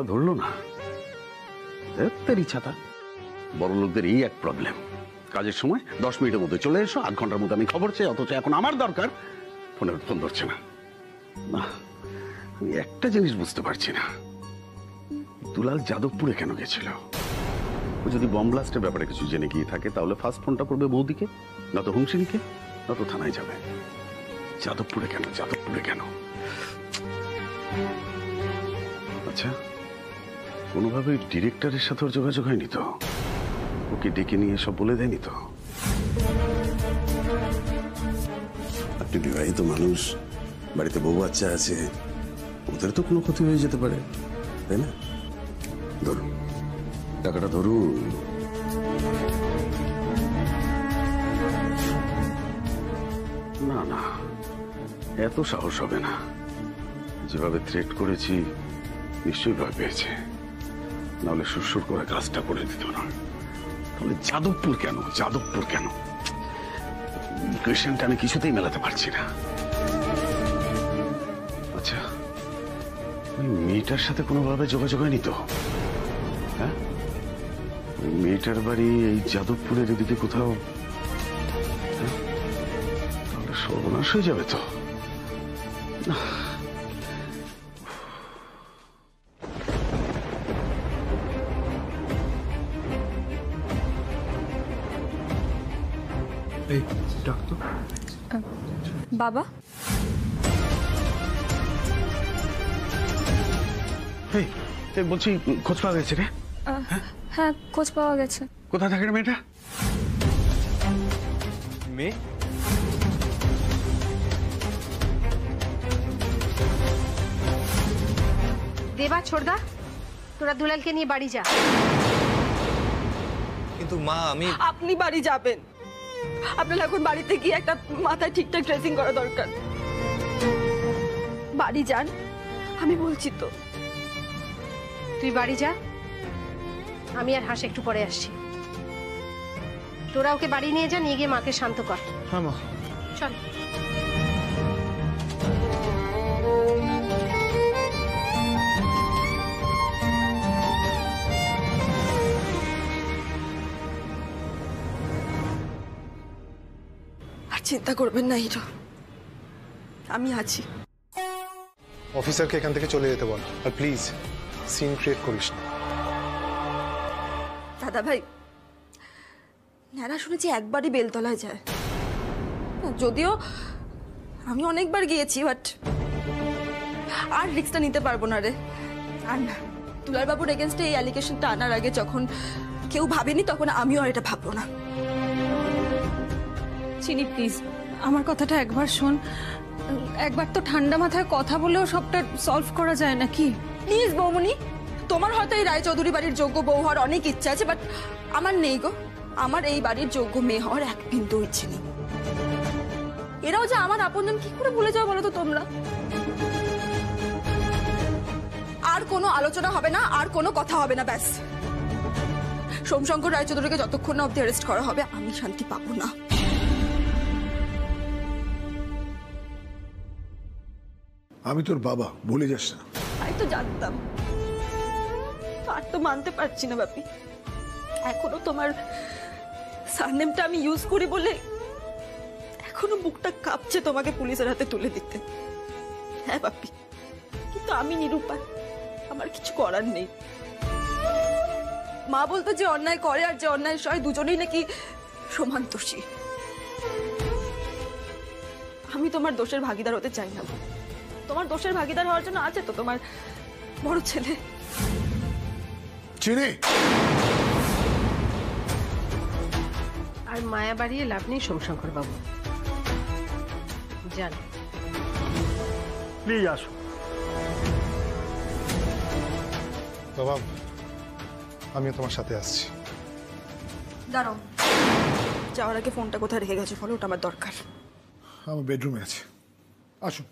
ফোনটা ধরলো না। তার ইচ্ছাটা বড় লোকদের এই এক প্রবলেম কাজের সময় দশ মিনিটের মধ্যে চলে এসো আধ ঘণ্টার মধ্যে আমি খবর চাই অথচ এখন আমার দরকার। ফোনে ফোন ধরছে না। না আমি একটা জিনিস বুঝতে পারছি না। দুলাল যাদবপুরে কেন গেছিল? ও যদি বম ব্লাস্টের ব্যাপারে কিছু জেনে গিয়ে থাকে তাহলে ফার্স্ট ফোনটা করবে বৌদিকে না তো হুমসিনিকে না তো থানায় যাবে। যাদবপুরে কেন? যাদবপুরে কেন? আচ্ছা কোনোভাবে ডিরেক্টরের সাথে ওর যোগাযোগ হয়নি তো? ওকে ডেকে নিয়ে সব বলে দেয়নি তো? আপনি বিবাহিত মানুষ বাড়িতে বউ বাচ্চা আছে ওদের তো কোনো ক্ষতি হয়ে যেতে পারে তাই না? ধরুন। টাকাটা ধরুন। না না এত সাহস হবে না। যেভাবে থ্রেট করেছি নিশ্চয়ই ভয় পেয়েছে। নাহলে সুরসুর করে কাজটা করে দিত না। তাহলে যাদবপুর কেন? যাদবপুর কেন? কোয়েশনটা আমি কিছুতেই মেলাতে পারছি না। আচ্ছা ওই মেয়েটার সাথে কোনোভাবে যোগাযোগ হয়নি তো? হ্যাঁ? মেয়েটার বাড়ি এই যাদবপুরের এদিকে কোথাও? হ্যাঁ? তাহলে সর্বনাশ হয়ে যাবে তো। এই ডাক্তার? বাবা? এই এই বলছি খোঁজ পাওয়া গেছে রে? হ্যাঁ খোঁজ পাওয়া গেছে। কোথায় থাকে রে মেয়েটা? মেয়ে? দেবা ছোড়দা তোরা দুলালকে নিয়ে বাড়ি যা। কিন্তু মা আমি আপনি বাড়ি যাবেন। আপনার এখন বাড়িতে গিয়ে একটা মাথায় ঠিকঠাক ড্রেসিং করা দরকার। বাড়ি যান আমি বলছি তো। তুই বাড়ি যা আমি আর হাস একটু পরে আসছি। তোরা ওকে বাড়ি নিয়ে যা নিয়ে গিয়ে মাকে শান্ত কর। হ্যাঁ মা। চল। চিন্তা করবেন না হিরো। আমি আছি। অফিসারকে এখান থেকে চলে যেতে বল আর প্লিজ সিন ক্রিয়েট করিস না। দাদা ভাই ন্যাড়া শুনেছি একবারই বেলতলায় যায়। যদিও আমি অনেকবার গিয়েছি বাট আর রিক্সটা নিতে পারব না রে। আর না দুলারবাবুর এগেনস্টে এই অ্যালিগেশনটা আনার আগে যখন কেউ ভাবেনি তখন আমিও আর এটা ভাববো না। চিনি প্লিজ আমার কথাটা একবার শোন। একবার তো ঠান্ডা মাথায় কথা বলেও সবটা সলভ করা যায় নাকি প্লিজ বৌমনি তোমার হয়তো এই রায়চৌধুরী বাড়ির যোগ্য বউ হওয়ার অনেক ইচ্ছা আছে বাট আমার নেই গো। আমার এই বাড়ির যোগ্য মেয়ে হওয়ার এক বিন্দু ইচ্ছে নেই। এরাও যে আমার আপনজন, কি করে ভুলে যাও বলো তো তোমরা? আর কোনো আলোচনা হবে না, আর কোনো কথা হবে না, ব্যাস। সোমশঙ্কর রায়চৌধুরীকে যতক্ষণ না অব্দি অ্যারেস্ট করা হবে, আমি শান্তি পাবো না। আমি তোর বাবা, ভুলে যাস না। তাই তো জানতাম। আর তো মানতে পারছি না বাপি এখনও তোমার সারনেমটা আমি ইউজ করি বলে এখনও বুকটা কাঁপছে তোমাকে পুলিশের হাতে তুলে দিতে। হ্যাঁ বাপি কিন্তু আমি নিরুপায়। আমার কিছু করার নেই। মা বলতো যে অন্যায় করে আর যে অন্যায় সয় দুজনেই নাকি সমান দোষী। আমি তোমার দোষের ভাগিদার হতে চাই না। তোমার দোষের ভাগিদার হওয়ার জন্য আছে তো তোমার বড় ছেলে। চিনি? আর মায়া বাড়িয়ে লাভ নেই সোমশঙ্কর বাবু যান প্লিজ আসো বাবা আমিও তোমার সাথে আসছি। দাঁড়াও। যাওয়ার আগে ফোনটা কোথায় রেখে গেছে? ফলো ওটা আমার দরকার। আমার বেডরুমে আছে। আসুন।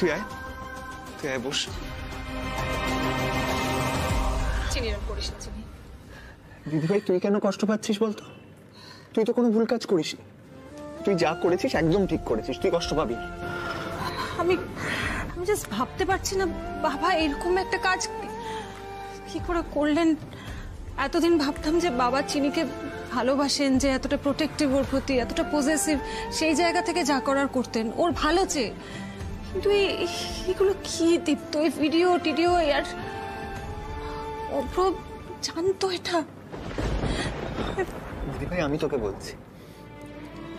তুই আয়। তুই আয় বস। চিনি এরম করিস না চিনি। দিদি ভাই তুই কেন কষ্ট পাচ্ছিস বলতো? তুই তো কোনো ভুল কাজ করিস তুই যা করেছিস একদম ঠিক করেছিস তুই কষ্ট পাবি আমি আমি জাস্ট ভাবতে পারছি না বাবা এরকম একটা কাজ কি করে করলেন? এতদিন ভাবতাম যে বাবা চিনিকে ভালোবাসেন যে এতটা প্রোটেক্টিভ ওর প্রতি এতটা পজেসিভ সেই জায়গা থেকে যা করার করতেন। ওর ভালো চেয়ে। কিন্তু এগুলো কি দীপ্ত? এই ভিডিও টিডিও আর অভ্র জানতো এটা। দিদি ভাই আমি তোকে বলছি।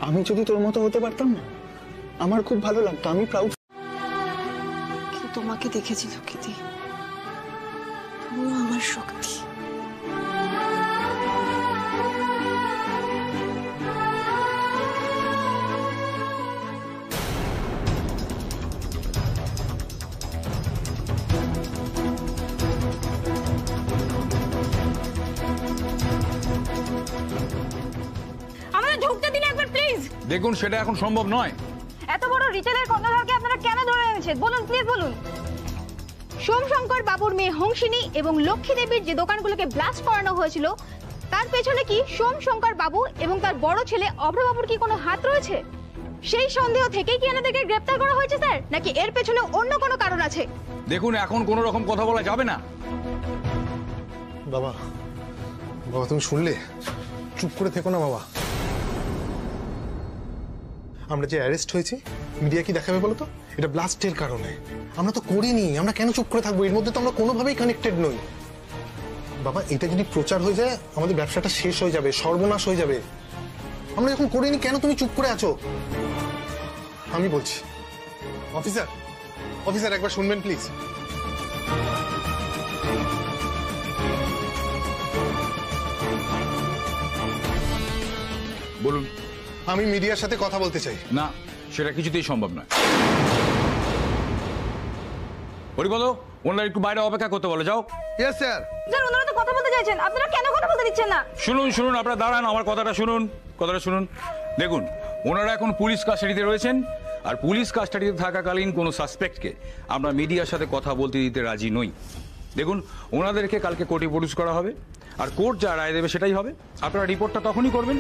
আমি যদি তোর মতো হতে পারতাম না আমার খুব ভালো লাগতো আমি প্রাউড কি তোমাকে দেখেছি লক্ষ্মীদি তুমিও আমার শক্তি। দেখুন সেটা এখন সম্ভব নয়। এত বড় রিটেলের কর্ণধারকে আপনারা কেন ধরে এনেছেন? বলুন প্লিজ বলুন। সোমশঙ্কর বাবুর মেয়ে হংসিনী এবং লক্ষ্মী দেবীর যে দোকানগুলোকে ব্লাস্ট করানো হয়েছিল তার পেছনে কি সোমশঙ্কর বাবু এবং তার বড় ছেলে অভ্রবাবুর কি কোনো হাত রয়েছে? সেই সন্দেহ থেকেই কি এনাদেরকে গ্রেপ্তার করা হয়েছে স্যার? নাকি এর পেছনে অন্য কোনো কারণ আছে? দেখুন এখন কোনো রকম কথা বলা যাবে না। বাবা বাবা তুমি শুনলে? চুপ করে থেকো না বাবা। আমরা যে অ্যারেস্ট হয়েছি মিডিয়া কি দেখাবে বলো তো এটা ব্লাস্টের কারণে। আমরা তো করিনি, আমরা কেন চুপ করে থাকব? এর মধ্যে তো আমরা কোনোভাবেই কানেক্টেড নই। বাবা, এটা যদি প্রচার হয়ে যায়, আমাদের ব্যবসাটা শেষ হয়ে যাবে, সর্বনাশ হয়ে যাবে। আমরা যখন করিনি, কেন তুমি চুপ করে আছো? আমি বলছি অফিসার অফিসার একবার শুনবেন প্লিজ বলুন। আমি মিডিয়ার সাথে কথা বলতে চাই। না সেটা কিছুতেই সম্ভব নয়। হরিপদ ওনারা একটু বাইরে অপেক্ষা করতে বলে যাও। ইয়েস স্যার স্যার ওনারা তো কথা বলতে চাইছেন। আপনারা কেন কথা বলতে দিচ্ছেন না? শুনুন শুনুন আপনারা দাঁড়ান আমার কথাটা শুনুন কথাটা শুনুন। দেখুন ওনারা এখন পুলিশ কাস্টাডিতে রয়েছেন আর পুলিশ কাস্টাডিতে থাকাকালীন কোনো সাসপেক্টকে আমরা মিডিয়ার সাথে কথা বলতে দিতে রাজি নই। দেখুন ওনাদেরকে কালকে কোর্টে প্রডিউস করা হবে আর কোর্ট যা রায় দেবে সেটাই হবে। আপনারা রিপোর্টটা তখনই করবেন।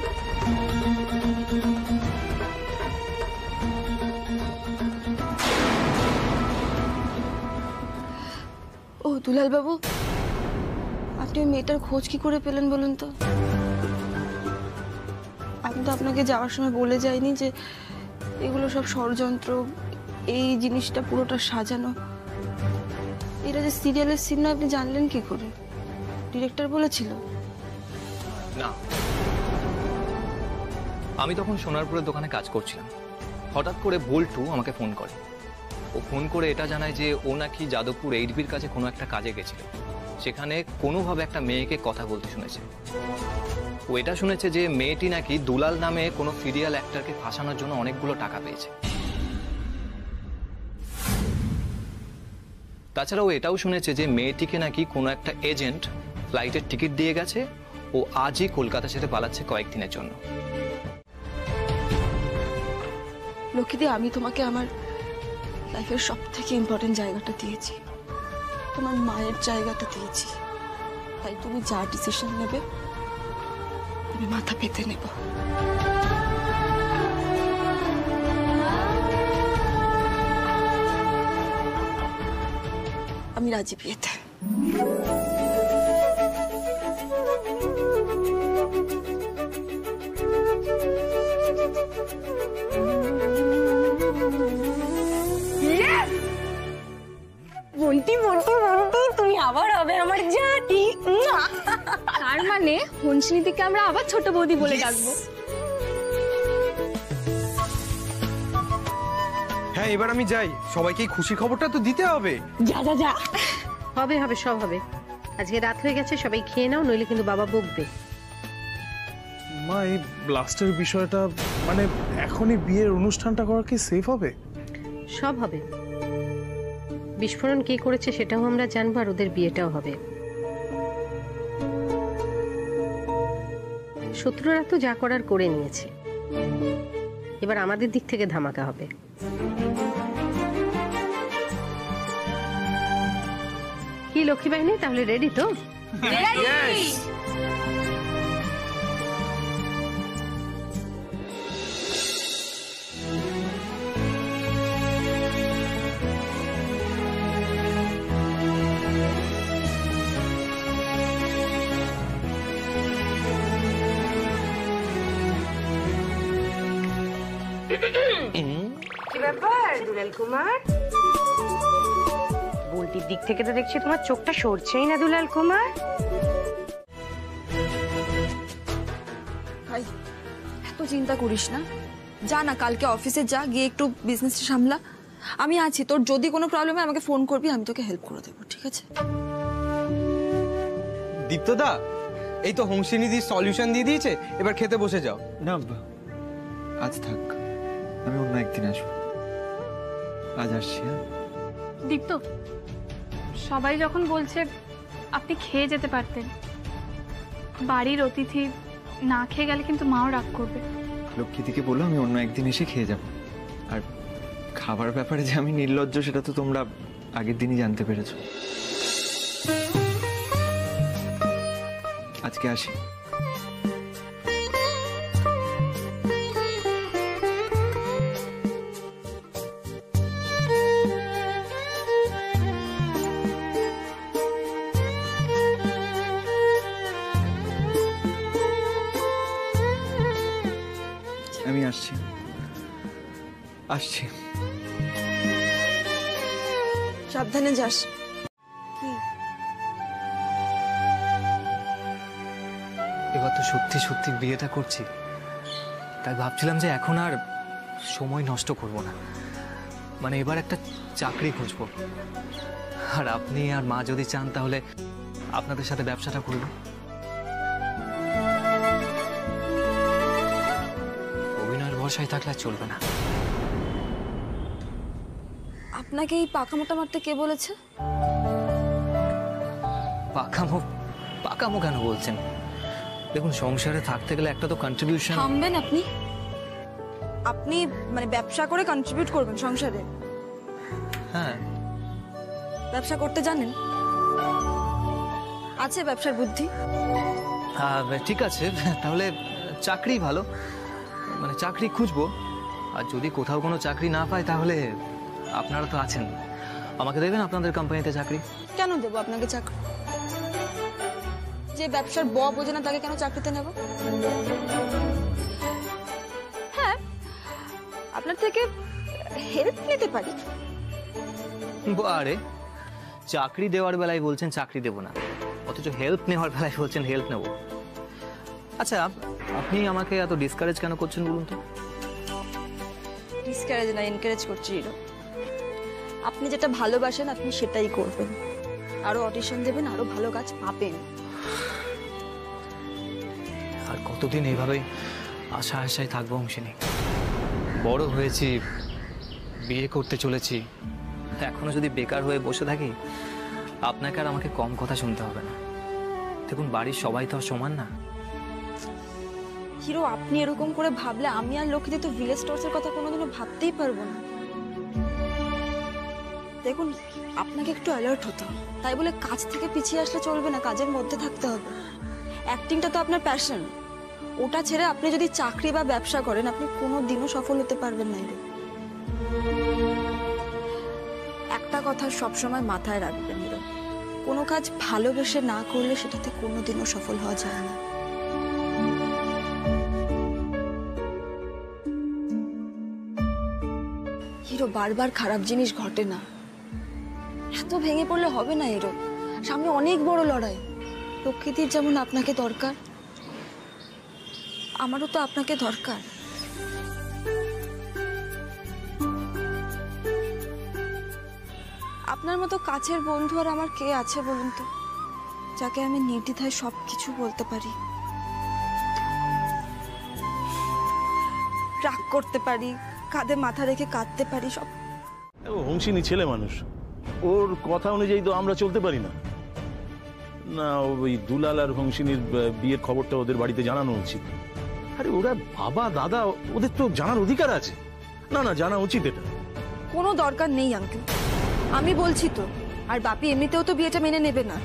ও দুলাল বাবু, আপনি ওই মেয়েটার খোঁজ কি করে পেলেন বলুন তো? আমি তো আপনাকে যাওয়ার সময় বলে যাইনি যে এগুলো সব ষড়যন্ত্র, এই জিনিসটা পুরোটা সাজানো। এটা যে সিরিয়ালের সিন না আপনি জানলেন কি করে? ডিরেক্টর বলেছিল। না। আমি তখন সোনারপুরের দোকানে কাজ করছিলাম। হঠাৎ করে বল্টু আমাকে ফোন করে। ও ফোন করে এটা জানায় যে ও নাকি যাদবপুর এইচবির কাছে কোনো একটা কাজে গেছিল। সেখানে কোনোভাবে একটা মেয়েকে কথা বলতে শুনেছে। ও এটা শুনেছে যে মেয়েটি নাকি দুলাল নামে কোনো সিরিয়াল অ্যাক্টারকে ফাঁসানোর জন্য অনেকগুলো টাকা পেয়েছে। তাছাড়া ও এটাও শুনেছে যে মেয়েটিকে নাকি কোনো একটা এজেন্ট ফ্লাইটের টিকিট দিয়ে গেছে ও আজই কলকাতা ছেড়ে পালাচ্ছে কয়েকদিনের জন্য। লক্ষ্মীদি, আমি তোমাকে আমার লাইফের সব থেকে ইম্পর্টেন্ট জায়গাটা দিয়েছি। তোমার মায়ের জায়গাটা দিয়েছি। তাই তুমি যা ডিসিশন নেবে, আমি মাথা পেতে নেব। আমি রাজি বিয়েতে। বলতি বলতি বলতি তুমি আবার হবে আমার জাতি। তার মানে হংসিনীতিকে আমরা আবার ছোট বৌদি বলে ডাকবো। হ্যাঁ এবার আমি যাই। সবাইকে খুশি খবরটা তো দিতে হবে। যা যা যা। হবে হবে সব হবে। আজকে রাত হয়ে গেছে সবাই খেয়ে নাও নইলে কিন্তু বাবা বকবে। মা এই ব্লাস্টের বিষয়টা মানে এখনই বিয়ের অনুষ্ঠানটা করা কি সেফ হবে? সব হবে। বিস্ফোরণ কে করেছে সেটাও আমরা জানব আর ওদের বিয়েটাও হবে। শত্রুরা তো যা করার করে নিয়েছে। এবার আমাদের দিক থেকে ধামাকা হবে। কি লক্ষ্মী বাহিনী তাহলে রেডি তো? ব্যাপার কুমার। বলটির দিক থেকে তো দেখছি তোমার চোখটা সরছেই না দুলাল কুমার। ভাই এত চিন্তা করিস না। যা না কালকে অফিসে যা গিয়ে একটু বিজনেসটা সামলা। আমি আছি তোর যদি কোনো প্রবলেম হয় আমাকে ফোন করবি আমি তোকে হেল্প করে দেবো ঠিক আছে? দীপ্তদা এই তো হোমসিনিধি সলিউশন দিয়ে দিয়েছে এবার খেতে বসে যাও। না আজ থাক আমি অন্য একদিন আসব। আজ আসছি হ্যাঁ? দীপ্ত সবাই যখন বলছে আপনি খেয়ে যেতে পারতেন বাড়ির অতিথি না খেয়ে গেলে কিন্তু মাও রাগ করবে। লক্ষ্মীদিকে বলো আমি অন্য একদিন এসে খেয়ে যাব। আর খাবার ব্যাপারে যে আমি নির্লজ্জ সেটা তো তোমরা আগের দিনই জানতে পেরেছ। আজকে আসি। আসছি। সাবধানে যাস। কি? এবার তো সত্যি সত্যি বিয়েটা করছি। তাই ভাবছিলাম যে এখন আর সময় নষ্ট করব না। মানে এবার একটা চাকরি খুঁজবো। আর আপনি আর মা যদি চান তাহলে আপনাদের সাথে ব্যবসাটা করব অভিনয়ের ভরসায় থাকলে আর চলবে না। আপনাকে এই পাকামোটা মারতে কে বলেছে? পাকামো পাকামো কেন বলছেন? দেখুন সংসারে থাকতে গেলে একটা তো কন্ট্রিবিউশন থামবেন আপনি। আপনি মানে ব্যবসা করে কন্ট্রিবিউট করবেন সংসারে। হ্যাঁ। ব্যবসা করতে জানেন? আছে ব্যবসার বুদ্ধি? ঠিক আছে তাহলে চাকরি ভালো। মানে চাকরি খুঁজবো। আর যদি কোথাও কোনো চাকরি না পাই তাহলে আপনারা তো আছেন। আমাকে দেবেন আপনাদের কোম্পানিতে চাকরি। কেন দেবো আপনাকে চাকরি? যে ব্যবসার ব বোঝে না তাকে কেন চাকরিতে নেব? হ্যাঁ আপনার থেকে হেল্প নিতে পারি। আরে চাকরি দেওয়ার বেলায় বলছেন চাকরি দেব না। অথচ হেল্প নেওয়ার বেলায় বলছেন হেল্প নেব। আচ্ছা আপনি আমাকে এত ডিসকারেজ কেন করছেন বলুন তো? ডিসকারেজ না এনকারেজ করছি হিরো আপনি যেটা ভালোবাসেন আপনি সেটাই করবেন। আরও অডিশন দেবেন আরও ভালো কাজ পাবেন। আর কতদিন এইভাবেই আশা আশায় থাকব অংশিনী বড় হয়েছি বিয়ে করতে চলেছি। এখনও যদি বেকার হয়ে বসে থাকি আপনাকে আর আমাকে কম কথা শুনতে হবে না। দেখুন বাড়ির সবাই তো সমান না। হিরো আপনি এরকম করে ভাবলে আমি আর লক্ষ্মীতে তো ভিলেজ স্টোর্সের কথা কোনোদিনও ভাবতেই পারব না। দেখুন, আপনাকে একটু অ্যালার্ট হতে হবে। তাই বলে কাজ থেকে পিছিয়ে আসলে চলবে না, কাজের মধ্যে থাকতে হবে। অ্যাক্টিংটা তো আপনার প্যাশন ওটা ছেড়ে আপনি যদি চাকরি বা ব্যবসা করেন, আপনি কোনো দিনও সফল হতে পারবেন না একটা কথা সবসময় মাথায় রাখবেন কোনো কাজ ভালোবেসে না করলে সেটাতে কোনোদিনও সফল হওয়া যায় না। হিরো, বারবার খারাপ জিনিস ঘটে না। এত ভেঙে পড়লে হবে না হিরো। সামনে অনেক বড় লড়াই। প্রকৃতির যেমন আপনাকে দরকার, আমারও তো আপনাকে দরকার। আপনার মতো কাছের বন্ধু আর আমার কে আছে বলুন তো, যাকে আমি নির্দ্বিধায় সব কিছু বলতে পারি? রাগ করতে পারি, কাঁধে মাথা রেখে কাঁদতে পারি, সব হংসিনী ছেলে মানুষ। ওর কথা অনুযায়ী তো আমরা চলতে পারি না। না, ওই দুলাল আর হংসিনীর বিয়ের খবরটা ওদের বাড়িতে জানানো উচিত। আরে, ওরা বাবা, দাদা, ওদের তো জানার অধিকার আছে। না না, জানা উচিত এটা। কোনো দরকার নেই আঙ্কেল আমি বলছি তো, আর বাপি এমনিতেও তো বিয়েটা মেনে নেবে না।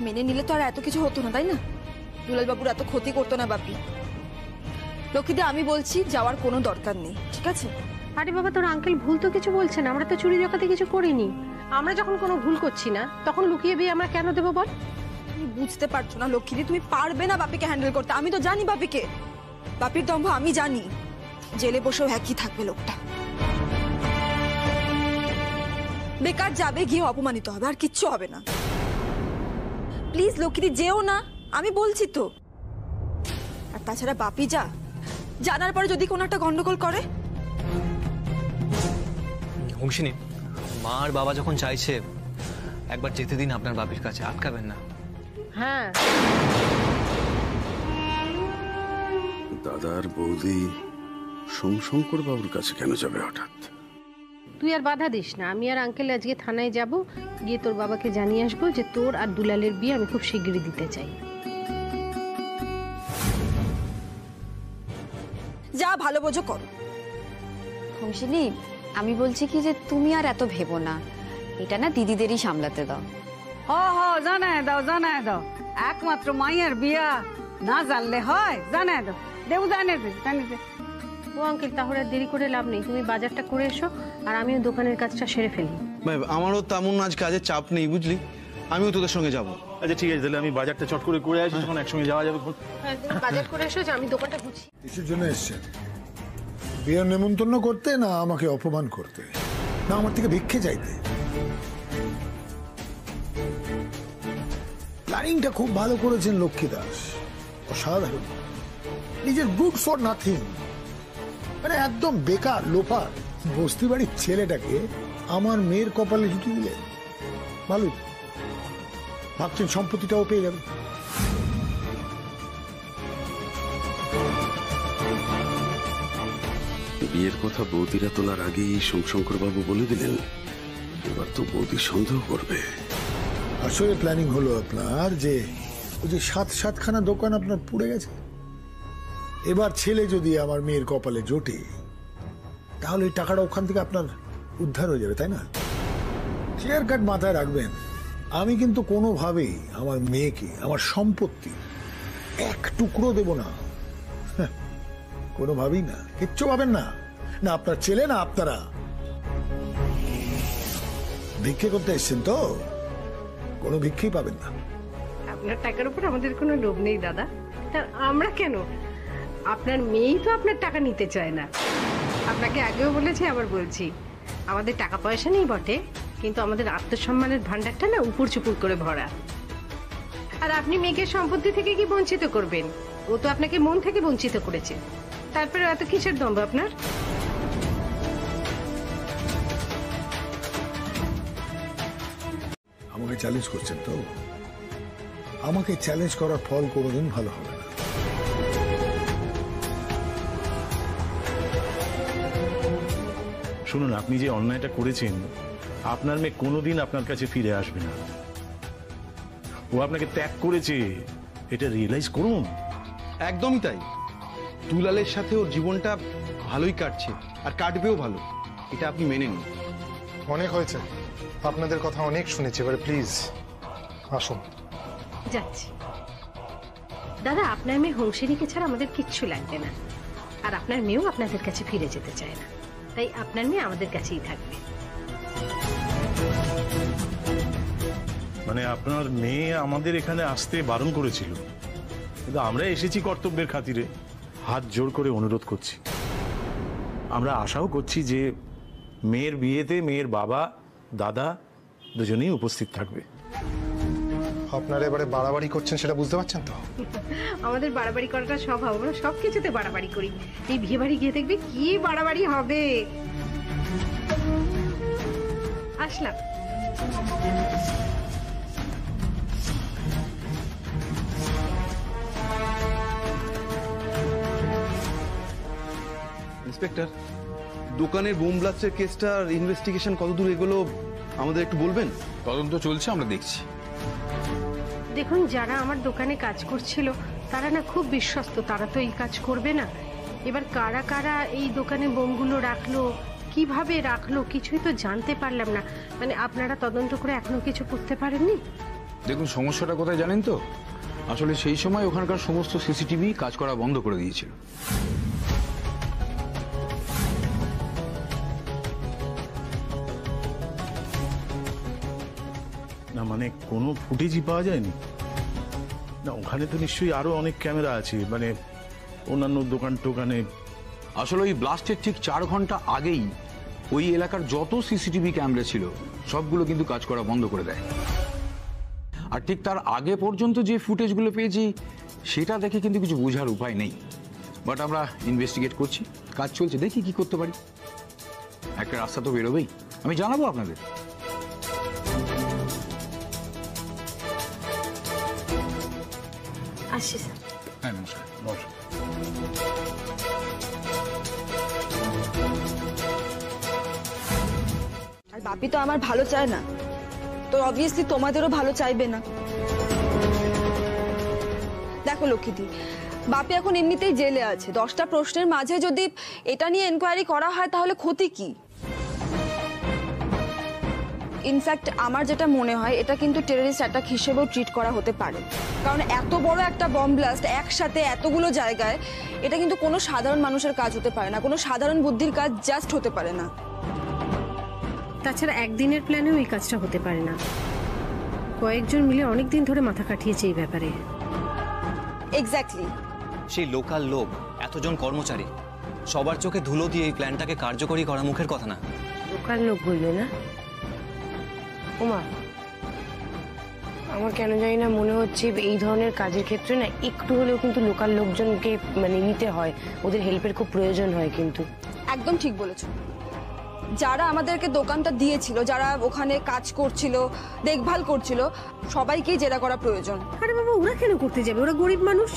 মেনে নিলে তো আর এত কিছু হতো না, তাই না? দুলাল বাবুর এত ক্ষতি করতো না বাপি। লক্ষ্মীদা, আমি বলছি, যাওয়ার কোনো দরকার নেই, ঠিক আছে? আরে বাবা, তোর আঙ্কেল ভুল তো কিছু বলছে না। আমরা তো চুরি ডাকাতি কিছু করিনি। আমরা যখন কোনো ভুল করছি না, তখন লুকিয়ে বিয়ে আমরা কেন দেবো বল? তুমি বুঝতে পারছ না লক্ষ্মীদি তুমি পারবে না বাপিকে হ্যান্ডেল করতে। আমি তো জানি বাপিকে। বাপির দম্ভ আমি জানি। জেলে বসেও একই থাকবে লোকটা। বেকার যাবে, গিয়ে অপমানিত হবে, আর কিচ্ছু হবে না। প্লিজ লক্ষ্মীদি যেও না। আমি বলছি তো। আর তাছাড়া বাপি যা, জানার পরে যদি কোনো একটা গন্ডগোল করে অংশিনী মা আর বাবা যখন চাইছে একবার যেতে দিন আপনার বাবির কাছে আটকাবেন না। হ্যাঁ। দাদার বৌদি সোমশঙ্কর বাবুর কাছে কেন যাবে হঠাৎ? তুই আর বাধা দিস না। আমি আর আঙ্কেল আজকে থানায় যাব গিয়ে তোর বাবাকে জানিয়ে আসব যে তোর আর দুলালের বিয়ে আমি খুব শিগগিরই দিতে চাই। যা ভালো বোঝো করো। হংসিনী আমি বলছি কি যে তুমি আর এত ভেবো না। এটা না দিদিদেরই সামলাতে দাও। হ হ জানায় দাও জানায় দাও। একমাত্র মাইয়ের বিয়া না জানলে হয় জানায় দাও। দেউ জানে দে জানে দে। ও আঙ্কেল তাহলে আর দেরি করে লাভ নেই। তুমি বাজারটা করে এসো আর আমিও দোকানের কাজটা সেরে ফেলি। ভাই আমারও তেমন আজ কাজের চাপ নেই বুঝলি? আমিও তোদের সঙ্গে যাব। আচ্ছা ঠিক আছে তাহলে আমি বাজারটা চট করে করে আসি তখন একসঙ্গে যাওয়া যাবে। হ্যাঁ, বাজার করে এসো যে আমি দোকানটা গুছি। কিসের জন্য এসছেন? বিয়ের নেমন্তন্ন করতে না আমাকে অপমান করতে? না আমার থেকে ভিক্ষে চাইতে? প্ল্যানিংটা খুব ভালো করেছেন লক্ষ্মী দাস। অসাধারণ। নিজের গুড ফর নাথিং। মানে একদম বেকার লোফার বস্তি বাড়ির ছেলেটাকে আমার মেয়ের কপালে জুটি দিলে ভালো। ভাবছেন সম্পত্তিটাও পেয়ে যাবে বিয়ের কথা বৌদিরা তোলার আগেই বাবু বলে দিলেন, এবার তো বৌদি সন্দেহ করবে। আসলে প্ল্যানিং হলো আপনার যে, ওই যে সাত সাতখানা দোকান আপনার পুড়ে গেছে। এবার ছেলে যদি আমার মেয়ের কপালে জোটে, তাহলে এই টাকাটা ওখান থেকে আপনার উদ্ধার হয়ে যাবে, তাই না? ক্লিয়ার কাট মাথায় রাখবেন। আমি কিন্তু কোনোভাবেই আমার মেয়েকে, আমার সম্পত্তি এক টুকরো দেব না। কোনোভাবেই না, কিচ্ছু পাবেন না। না আপনার ছেলে, না আপনারা। ভিক্ষে করতে এসছেন তো? কোনো ভিক্ষেই পাবেন না। আপনার টাকার উপর আমাদের কোনো লোভ নেই, দাদা। তা আমরা কেন? আপনার মেয়েই তো আপনার টাকা নিতে চায় না। আপনাকে আগেও বলেছি, আবার বলছি। আমাদের টাকা পয়সা নেই বটে, কিন্তু আমাদের আত্মসম্মানের ভান্ডারটা না উপর চুপুর করে ভরা। আর আপনি মেয়েকে সম্পত্তি থেকে কি বঞ্চিত করবেন? ও তো আপনাকে মন থেকে বঞ্চিত করেছে। তারপরে এত কিসের দম্ভ আপনার? আমাকে চ্যালেঞ্জ করছেন তো। আমাকে চ্যালেঞ্জ করার ফল কোনোদিন ভালো হবে না। শুনুন আপনি যে অন্যায়টা করেছেন আপনার মেয়ে কোনোদিন আপনার কাছে ফিরে আসবে না। ও আপনাকে ত্যাগ করেছে এটা রিয়েলাইজ করুন। একদমই তাই। দুলালের সাথে ওর জীবনটা ভালোই কাটছে আর কাটবেও ভালো। এটা আপনি মেনে নিন। অনেক হয়েছে। আপনাদের কথা অনেক শুনেছি এবারে প্লিজ আসুন। যাচ্ছি। দাদা আপনার মেয়ে হোমসেরিকে ছাড়া আমাদের কিচ্ছু লাগবে না। আর আপনার মেয়েও আপনাদের কাছে ফিরে যেতে চায় না। তাই আপনার মেয়ে আমাদের কাছেই থাকবে। মানে আপনার মেয়ে আমাদের এখানে আসতে বারণ করেছিল। কিন্তু আমরা এসেছি কর্তব্যের খাতিরে। হাত জোর করে অনুরোধ করছি। আমরা আশাও করছি যে মেয়ের বিয়েতে মেয়ের বাবা দাদা দুজনেই উপস্থিত থাকবে। আপনারা এবারে বাড়াবাড়ি করছেন সেটা বুঝতে পারছেন তো? আমাদের বাড়াবাড়ি করাটা স্বভাব আমরা সব কিছুতে বাড়াবাড়ি করি। এই বিয়ে বাড়ি গিয়ে দেখবি কি বাড়াবাড়ি হবে। আসলাম। ইন্সপেক্টর দোকানের বোম ব্লাস্টের কেসটার ইনভেস্টিগেশন কতদূর এগুলো আমাদের একটু বলবেন? তদন্ত চলছে আমরা দেখছি। দেখুন যারা আমার দোকানে কাজ করছিল তারা না খুব বিশ্বস্ত তারা তো এই কাজ করবে না। এবার কারা কারা এই দোকানে বোমগুলো রাখল কীভাবে রাখল কিছুই তো জানতে পারলাম না। মানে আপনারা তদন্ত করে এখনও কিছু করতে পারেননি? দেখুন সমস্যাটা কোথায় জানেন তো? আসলে সেই সময় ওখানকার সমস্ত সিসিটিভি কাজ করা বন্ধ করে দিয়েছিল। মানে কোনো ফুটেজই পাওয়া যায়নি। না, ওখানে তো নিশ্চয়ই আরও অনেক ক্যামেরা আছে মানে অন্যান্য দোকান টোকানে। আসলে ওই ব্লাস্টের ঠিক চার ঘণ্টা আগেই ওই এলাকার যত সিসিটিভি ক্যামেরা ছিল, সবগুলো কিন্তু কাজ করা বন্ধ করে দেয়। আর ঠিক তার আগে পর্যন্ত যে ফুটেজগুলো পেয়েছি, সেটা দেখে কিন্তু কিছু বোঝার উপায় নেই। বাট আমরা ইনভেস্টিগেট করছি, কাজ চলছে, দেখি কি করতে পারি। একটা রাস্তা তো বেরোবেই। আমি জানাব আপনাদের। আসছি স্যার। হ্যাঁ নমস্কার। নমস্কার আর বাপি তো আমার ভালো চায় না। তো অবভিয়াসলি তোমাদেরও ভালো চাইবে না। দেখো লক্ষ্মীদি বাপি এখন এমনিতেই জেলে আছে। দশটা প্রশ্নের মাঝে যদি এটা নিয়ে এনকোয়ারি করা হয় তাহলে ক্ষতি কি? ইনফ্যাক্ট আমার যেটা মনে হয় এটা কিন্তু টেররিস্ট অ্যাটাক হিসেবেও ট্রিট করা হতে পারে। কারণ এত বড় একটা বম ব্লাস্ট একসাথে এতগুলো জায়গায় এটা কিন্তু কোনো সাধারণ মানুষের কাজ হতে পারে না কোনো সাধারণ বুদ্ধির কাজ জাস্ট হতে পারে না। তাছাড়া একদিনের প্ল্যানেও এই কাজটা হতে পারে না। কয়েকজন মিলে অনেক দিন ধরে মাথা কাটিয়েছে এই ব্যাপারে। এক্স্যাক্টলি সেই লোকাল লোক এতজন কর্মচারী সবার চোখে ধুলো দিয়ে এই প্ল্যানটাকে কার্যকরী করা মুখের কথা না। লোকাল লোক বললে না? ওমা আমার কেন জানি না মনে হচ্ছে এই ধরনের কাজের ক্ষেত্রে না একটু হলেও কিন্তু লোকাল লোকজনকে মানে নিতে হয়। ওদের হেল্পের খুব প্রয়োজন হয় কিন্তু। একদম ঠিক বলেছ। যারা আমাদেরকে দোকানটা দিয়েছিল যারা ওখানে কাজ করছিল দেখভাল করছিল সবাইকেই জেরা করা প্রয়োজন। আরে বাবা ওরা কেন করতে যাবে? ওরা গরিব মানুষ।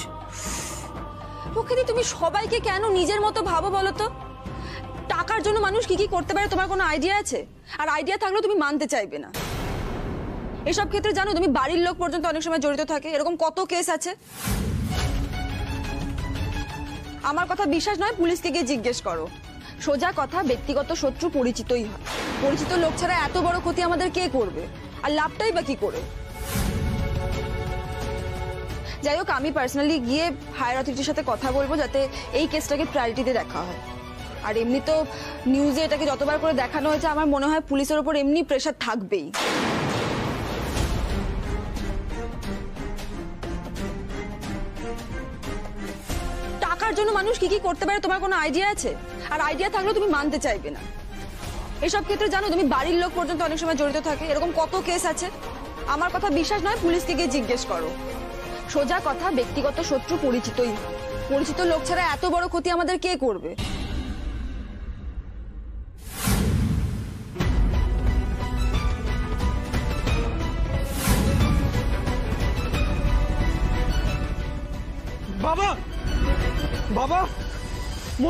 লক্ষ্মীদি তুমি সবাইকে কেন নিজের মতো ভাবো বলো তো? টাকার জন্য মানুষ কি কি করতে পারে তোমার কোনো আইডিয়া আছে? আর আইডিয়া থাকলেও তুমি মানতে চাইবে না। এসব ক্ষেত্রে জানো, তুমি বাড়ির লোক পর্যন্ত অনেক সময় জড়িত থাকে। এরকম কত কেস আছে? আমার কথা বিশ্বাস নয়, পুলিশকে গিয়ে জিজ্ঞেস করো। সোজা কথা, ব্যক্তিগত শত্রু পরিচিতই হয়। পরিচিত লোক ছাড়া এত বড় ক্ষতি আমাদের কে করবে? আর লাভটাই বা কি করে? যাই হোক, আমি পার্সোনালি গিয়ে হায়ার অথরিটির সাথে কথা বলব, যাতে এই কেসটাকে প্রায়োরিটিতে দেখা হয়। আর এমনি তো নিউজে এটাকে যতবার করে দেখানো হয়েছে, আমার মনে হয় পুলিশের ওপর এমনি প্রেশার থাকবেই। জন্য মানুষ কি কি করতে পারে তোমার কোনো আইডিয়া আছে? আর আইডিয়া থাকলেও তুমি মানতে চাইবে না। এসব ক্ষেত্রে জানো, তুমি বাড়ির লোক পর্যন্ত অনেক সময় জড়িত থাকে। এরকম কত কেস আছে? আমার কথা বিশ্বাস নয়, পুলিশকে গিয়ে জিজ্ঞেস করো। সোজা কথা, ব্যক্তিগত শত্রু পরিচিতই। পরিচিত লোক ছাড়া এত বড় ক্ষতি আমাদের কে করবে?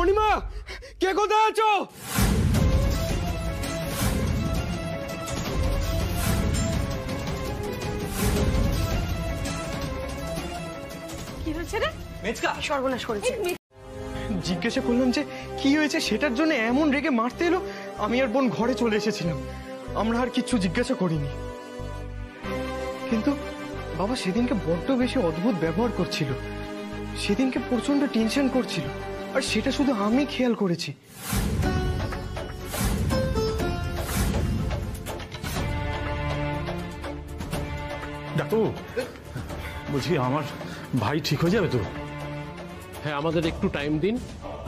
মণিমা কে কোথায় আছো? কি হয়েছে রে? মেচকা। সর্বনাশ করেছে। জিজ্ঞাসা করলাম যে কি হয়েছে? সেটার জন্য এমন রেগে মারতে এলো? আমি আর বোন ঘরে চলে এসেছিলাম। আমরা আর কিচ্ছু জিজ্ঞাসা করিনি। কিন্তু বাবা সেদিনকে বড্ড বেশি অদ্ভুত ব্যবহার করছিল। সেদিনকে প্রচণ্ড টেনশন করছিল। আর সেটা শুধু আমি খেয়াল করেছি। ডাক্তারবাবু বলছি আমার ভাই ঠিক হয়ে যাবে তো? হ্যাঁ আমাদের একটু টাইম দিন।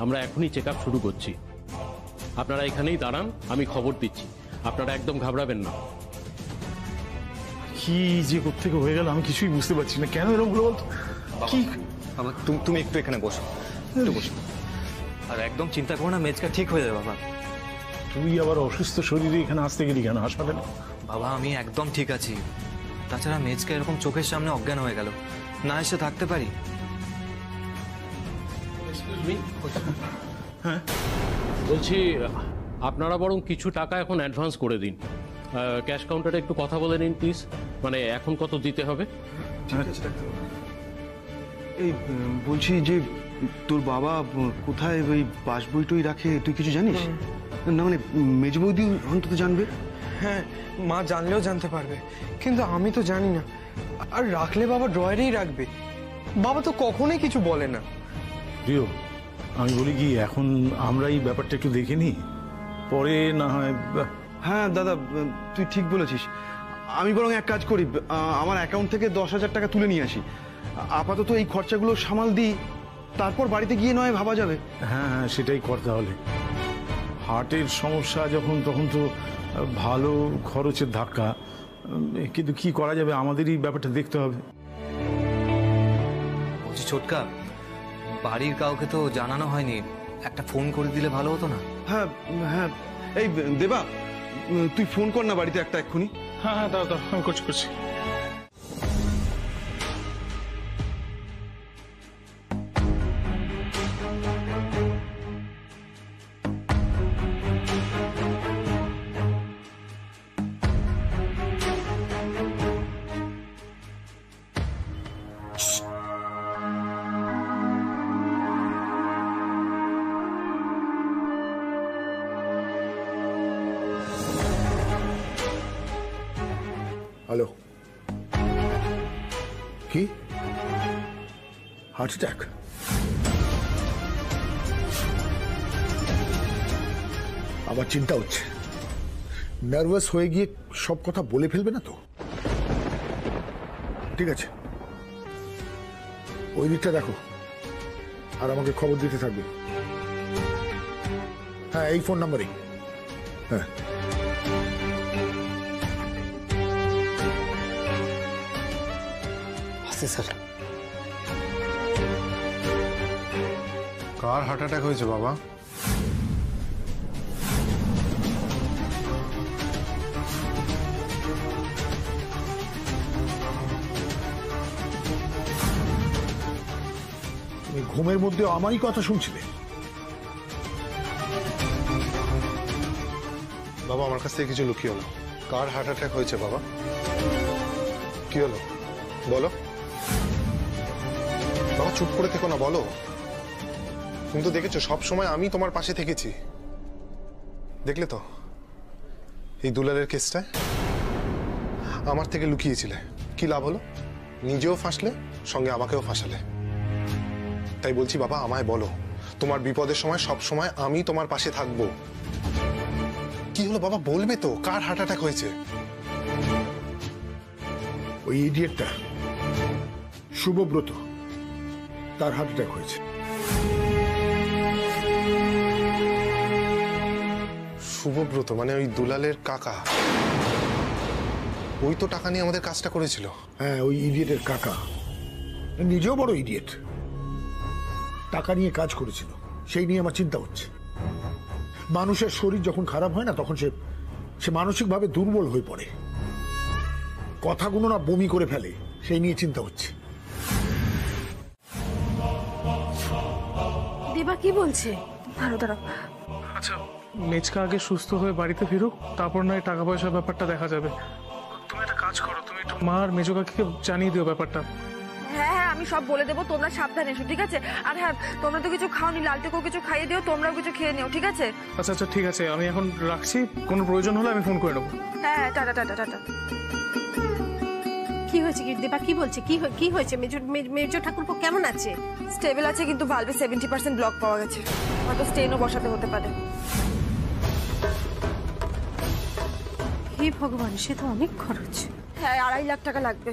আমরা এখনই চেক আপ শুরু করছি। আপনারা এখানেই দাঁড়ান আমি খবর দিচ্ছি। আপনারা একদম ঘাবড়াবেন না। কি যে থেকে হয়ে গেল আমি কিছুই বুঝতে পারছি না। কেন এরকম হলো বলতো? কি? তুমি তুমি একটু এখানে বসো। একটু বসো। আর একদম চিন্তা করো না মেজকা ঠিক হয়ে যাবে বাবা। তুই আবার অসুস্থ শরীরে এখানে আসতে গেলি কেন? হাসপাতালে? বাবা আমি একদম ঠিক আছি। তাছাড়া মেজকা এরকম চোখের সামনে অজ্ঞান হয়ে গেল। না এসে থাকতে পারি? হ্যাঁ? বলছি আপনারা বরং কিছু টাকা এখন অ্যাডভান্স করে দিন। ক্যাশ কাউন্টারে একটু কথা বলে নিন প্লিজ মানে এখন কত দিতে হবে? এই বলছি যে তোর বাবা কোথায় ওই পাসবই টই রাখে তুই কিছু জানিস? না মানে মেজ বৌদি অন্তত জানবে? হ্যাঁ মা জানলেও জানতে পারবে। কিন্তু আমি তো জানি না। আর রাখলে বাবা ড্রয়ারেই রাখবে। বাবা তো কখনোই কিছু বলে না। প্রিয় আমি বলি কি এখন আমরা এই ব্যাপারটা একটু দেখে নিই। পরে না হয় হ্যাঁ দাদা তুই ঠিক বলেছিস। আমি বরং এক কাজ করি আমার অ্যাকাউন্ট থেকে দশ হাজার টাকা তুলে নিয়ে আসি। আপাতত এই খরচাগুলো সামাল দিই। তারপর বাড়িতে গিয়ে নয় ভাবা যাবে। হ্যাঁ হ্যাঁ সেটাই কর তাহলে। হার্টের সমস্যা যখন তখন তো ভালো খরচের ধাক্কা। কিন্তু কি করা যাবে? আমাদেরই ব্যাপারটা দেখতে হবে। বলছি ছোটকা বাড়ির কাউকে তো জানানো হয়নি। একটা ফোন করে দিলে ভালো হতো না? হ্যাঁ হ্যাঁ। এই দেবা তুই ফোন কর না বাড়িতে একটা এক্ষুনি। হ্যাঁ হ্যাঁ দাও দাও আমি করছি করছি। কি? হার্ট অ্যাটাক আবার চিন্তা হচ্ছে। নার্ভাস হয়ে গিয়ে সব কথা বলে ফেলবে না তো? ঠিক আছে। ওই দিকটা দেখো। আর আমাকে খবর দিতে থাকবে। হ্যাঁ এই ফোন নাম্বারেই হ্যাঁ। আছে স্যার। কার হার্ট অ্যাটাক হয়েছে বাবা? ঘুমের মধ্যে আমারই কথা শুনছিলে? বাবা আমার কাছ থেকে কিছু লুকিও না। কার হার্ট অ্যাটাক হয়েছে বাবা? কি হলো? বলো। চুপ করে থেকো না, বলো। তুমি তো দেখেছ, সব সময় আমি তোমার পাশে থেকেছি। দেখলে তো? এই দুলালের কেসটা? আমার থেকে লুকিয়েছিলে। কি লাভ হলো? নিজেও ফাঁসলে, সঙ্গে আমাকেও ফাঁসালে। তাই বলছি, বাবা, আমায় বলো, তোমার বিপদের সময় সব সময় আমি তোমার পাশে থাকব। কি হলো, বাবা, বলবে তো, কার হার্ট অ্যাটাক হয়েছে? ওই ইডিয়েটটা শুভব্রত। তার হার্ট অ্যাটাক হয়েছে। শুভব্রত মানে ওই দুলালের কাকা। ওই তো টাকা নিয়ে আমাদের কাজটা করেছিল। হ্যাঁ ওই ইডিয়েটের কাকা। নিজেও বড় ইডিয়েট। টাকা নিয়ে কাজ করেছিল। সেই নিয়ে আমার চিন্তা হচ্ছে। মানুষের শরীর যখন খারাপ হয় না তখন সে সে মানসিকভাবে দুর্বল হয়ে পড়ে। কথাগুলো না বমি করে ফেলে। সেই নিয়ে চিন্তা হচ্ছে। দেবা কি বলছে? দাঁড়ো দাঁড়ো আচ্ছা। মেচকা আগে সুস্থ হয়ে বাড়িতে ফিরুক তারপর নয় টাকা পয়সার ব্যাপারটা দেখা যাবে। তুমি একটা কাজ করো তুমি একটু মা আর মেজো কাকিকে জানিয়ে দিও ব্যাপারটা। হ্যাঁ হ্যাঁ আমি সব বলে দেবো তোমরা সাবধানে এসো ঠিক আছে? আর হ্যাঁ তোমরা তো কিছু খাওনি লালটুকেও কিছু খাইয়ে দিও তোমরাও কিছু খেয়ে নিও ঠিক আছে? আচ্ছা আচ্ছা ঠিক আছে আমি এখন রাখছি কোনো প্রয়োজন হলে আমি ফোন করে নেব। হ্যাঁ হ্যাঁ টাটা টাটা টাটা। কি হয়েছে কি দেবা কি বলছে? কি কি হয়েছে? মেজর মেজর ঠাকুরপো কেমন আছে? স্টেবল আছে কিন্তু ভালভে সেভেন্টি পার্সেন্ট ব্লক পাওয়া গেছে। হয়তো স্টেনও বসাতে হতে পারে। হে ভগবান সে তো অনেক খরচ। হ্যাঁ আড়াই লাখ টাকা লাগবে।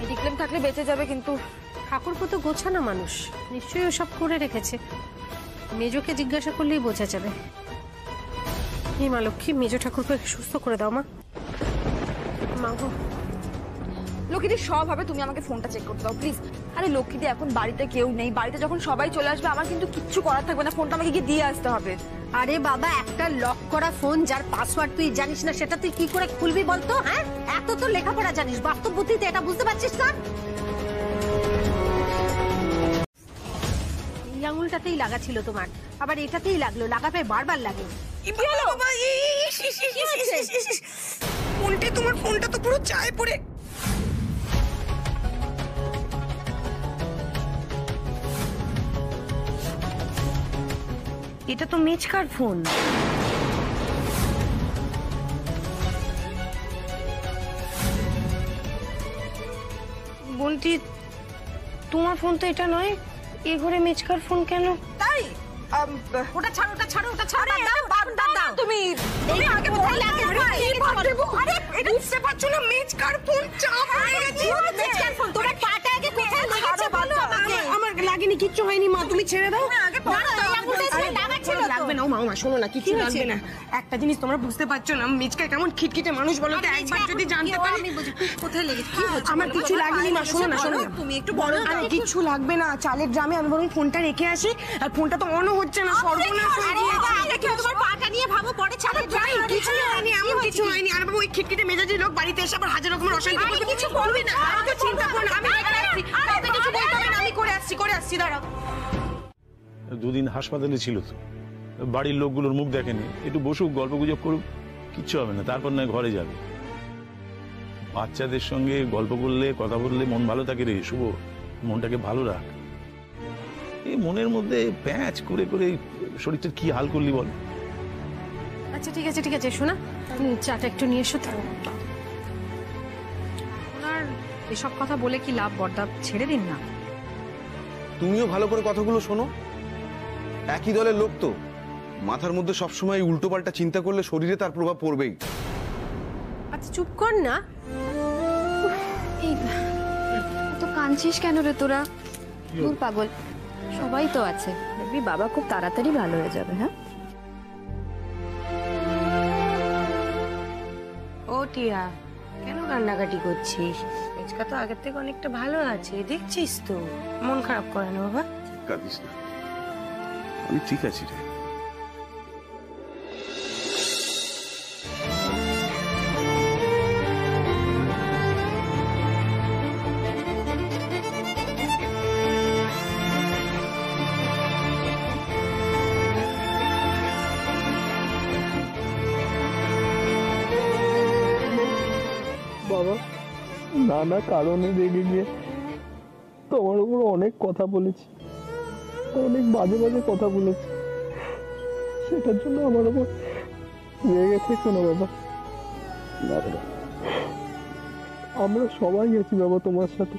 মেডিক্লেম থাকলে বেঁচে যাবে কিন্তু ঠাকুরপো তো গোছানো মানুষ। নিশ্চয়ই ও সব করে রেখেছে। মেজোকে জিজ্ঞাসা করলেই বোঝা যাবে। হে মা লক্ষ্মী মেজো ঠাকুরপো সুস্থ করে দাও মা। মা গো। লক্ষ্মীদি সব হবে তুমি আমাকে ফোনটা চেক করতে দাও প্লিজ আরে লক্ষ্মীদি এখন বাড়িতে কেউ নেই বাড়িতে যখন সবাই চলে আসবে আমার কিন্তু কিচ্ছু করার থাকবে না ফোনটা আমাকে গিয়ে দিয়ে আসতে হবে আরে বাবা একটা লক করা ফোন যার পাসওয়ার্ড তুই জানিস না সেটা তুই কি করে খুলবি বলতো হ্যাঁ এত তো লেখাপড়া জানিস বাস্তব বুদ্ধিতে এটা বুঝতে পারছিস না এই আঙুলটাতেই লাগা ছিল তোমার আবার এটাতেই লাগল লাগাতে বারবার লাগে ফোনটি তোমার ফোনটা তো পুরো চায় পড়ে এটা তো মেচকার ফোন। বলতি তোমার ফোন তো এটা নয় এ ঘরে মেচকার ফোন কেন? তাই? ওটা ছাড়ো ওটা ছাড়ো ওটা ছাড়ো বাদ দাও দাও। তুমি? আগে কি আরে এটা বুঝতে পারছ না মেজকার ফোন চাপ হয়ে গেছে। মেজকার ফোন তোমার পাটা আগে কোথায় লেগেছে বলো আমাকে। আমার লাগেনি কিচ্ছু হয়নি মা তুমি ছেড়ে দাও। আগে পাটা লাগাচ্ছিল তো লাগবে না। মা মা শোনো না কিছু লাগবে না। একটা জিনিস তোমরা বুঝতে পারছ না মিচকা কেমন খিটখিটে মানুষ বলো তো একবার যদি জানতে পারি। কোথায় লেগেছে? কি হচ্ছে আমার কিছু লাগেনি মা শোনো না শোনো তুমি একটু বড় আরে কিচ্ছু লাগবে না চালের ড্রামে আমি বরং ফোনটা রেখে আসি আর ফোনটা তো অনও হচ্ছে না সর্বনাশ হয়ে আরে গিয়েছে। বাবা, আগে তোমার পাটা নিয়ে ভাবো পরে ছাড়ো যাই, কিছু হয়নি এমন কিছু হয়নি। আর বাবা ওই খিটখিটে মেজাজি লোক বাড়িতে এসে আবার হাজার রকমের অশান্তি করবে। কিছু করবে না, তো চিন্তা করো আমি রেখে আসছি। কিছু আরে, বলতে হবে না আমি করে আসছি করে আসছি দাঁড়াও। দুদিন হাসপাতালে ছিল তো। বাড়ির লোকগুলোর মুখ দেখেনি। একটু বসুক গল্প গুজব করুক কিচ্ছু হবে না। তারপর নয় ঘরে যাবে। বাচ্চাদের সঙ্গে গল্প করলে কথা বললে মন ভালো থাকে রে শুভ। মনটাকে ভালো রাখ। এই মনের মধ্যে প্যাঁচ করে করে শরীরটা কি হাল করলি বল। আচ্ছা ঠিক আছে ঠিক আছে শোনা। তুমি চাটা একটু নিয়ে এসো তো। ওনার এসব কথা বলে কি লাভ বর্দা? ছেড়ে দিন না। তুমিও ভালো করে কথাগুলো শোনো। একই দলের লোক তো। মাথার মধ্যে সবসময় উল্টোপাল্টা চিন্তা করলে শরীরে তার প্রভাব পড়বেই। আচ্ছা চুপ কর না। এই তো কাঁদছিস কেন রে তোরা? দূর পাগল সবাই তো আছে। দেখবি বাবা খুব তাড়াতাড়ি ভালো হয়ে যাবে হ্যাঁ? ও টিয়া কেন কান্নাকাটি করছিস? মেচকা তো আগের থেকে অনেকটা ভালো আছে দেখছিস তো? মন খারাপ করে না বাবা? কাঁদিস না। আমি ঠিক আছি রে। নানা কারণে রেগে গিয়ে তোমার উপর অনেক কথা বলেছি। অনেক বাজে বাজে কথা বলেছি। সেটার জন্য আমার উপর রেগে থেকো না বাবা। আমরা সবাই আছি বাবা তোমার সাথে।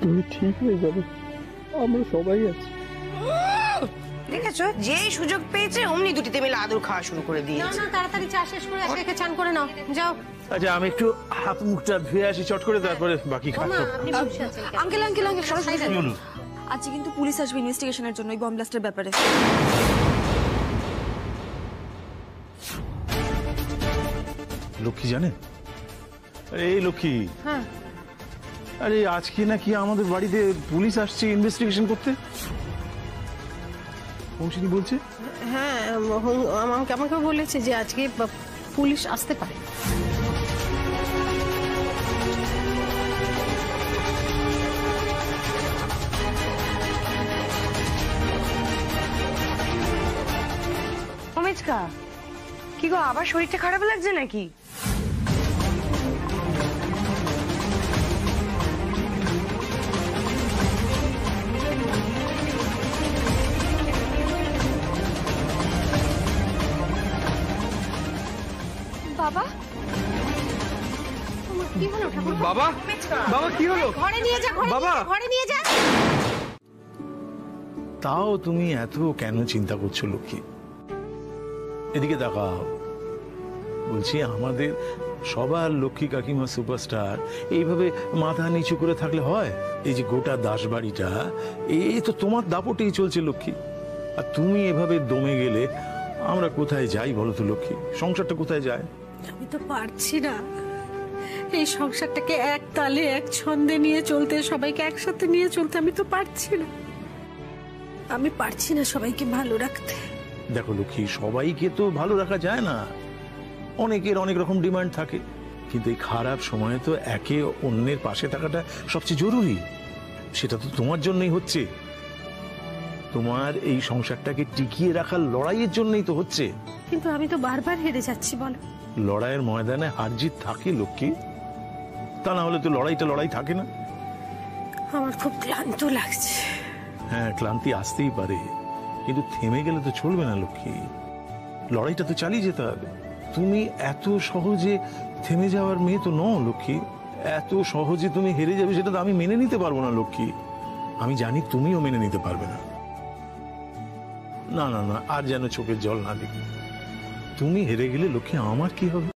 তুমি ঠিক হয়ে যাবে। আমরা সবাই আছি। দেখেছ? যেই সুযোগ পেয়েছে অমনি দুটিতে মিলে আদর খাওয়া শুরু করে না দিয়েছে না তাড়াতাড়ি চা শেষ করে একে একে চান করে নাও। যাও। আচ্ছা আমি একটু হাত মুখটা ধুয়ে আসি চট করে তারপরে বাকি কেন? আঙ্কেল আঙ্কেল আঙ্কেল আজকে কিন্তু পুলিশ আসবে ইনভেস্টিগেশনের জন্য ওই বম ব্লাস্টের ব্যাপারে। লক্ষ্মী জানেন? আরে এই লক্ষ্মী। হ্যাঁ। আরে আজকে নাকি আমাদের বাড়িতে পুলিশ আসছে ইনভেস্টিগেশন করতে? বংশিনী বলছে? হ্যাঁ আমাকে আমাকে বলেছে যে আজকে পুলিশ আসতে পারে। ও কি গো আবার শরীরটা খারাপ লাগছে নাকি? বাবা? কি হলো ঠাকুর বাবা? বাবা কি হলো? ঘরে নিয়ে যা বাবা! ঘরে নিয়ে যা। তাও তুমি এত কেন চিন্তা করছ লক্ষ্মী? এদিকে দেখাও বলছি, আমাদের সবার লক্ষ্মী কাকিমা সুপারস্টার এইভাবে মাথা নিচু করে থাকলে হয়? এই যে গোটা দাস বাড়িটা এই তো তোমার দাপটেই চলছে লক্ষ্মী। আর তুমি এভাবে দমে গেলে আমরা কোথায় যাই বলো তো লক্ষ্মী? সংসারটা কোথায় যায়? আমি তো পারছি না। এই সংসারটাকে এক তালে, এক ছন্দে নিয়ে চলতে, সবাইকে একসাথে নিয়ে চলতে আমি তো পারছি না। আমি পারছি না সবাইকে ভালো রাখতে। দেখো লক্ষ্মী সবাইকে তো ভালো রাখা যায় না। অনেকের অনেক রকম ডিমান্ড থাকে কিন্তু এই খারাপ সময়ে তো একে অন্যের পাশে থাকাটা সবচেয়ে জরুরি। সেটা তো তোমার জন্যই হচ্ছে। তোমার এই সংসারটাকে টিকিয়ে রাখার লড়াইয়ের জন্যই তো হচ্ছে। কিন্তু আমি তো বারবার হেরে যাচ্ছি বলো। লড়াইয়ের ময়দানে হার জিত থাকে লক্ষ্মী। তা না হলে তো লড়াইটা লড়াই থাকে না। আমার খুব ক্লান্ত লাগছে। হ্যাঁ ক্লান্তি আসতেই পারে। কিন্তু থেমে গেলে তো চলবে না, লক্ষ্মী। লড়াইটা তো চালিয়ে যেতে হবে। তুমি এত সহজে থেমে যাওয়ার মেয়ে তো নও, লক্ষ্মী। এত সহজে তুমি হেরে যাবে সেটা তো আমি মেনে নিতে পারব না, লক্ষ্মী। আমি জানি তুমিও মেনে নিতে পারবে না। না না না, আর যেন চোখের জল না দেখি। তুমি হেরে গেলে, লক্ষ্মী, আমার কি হবে?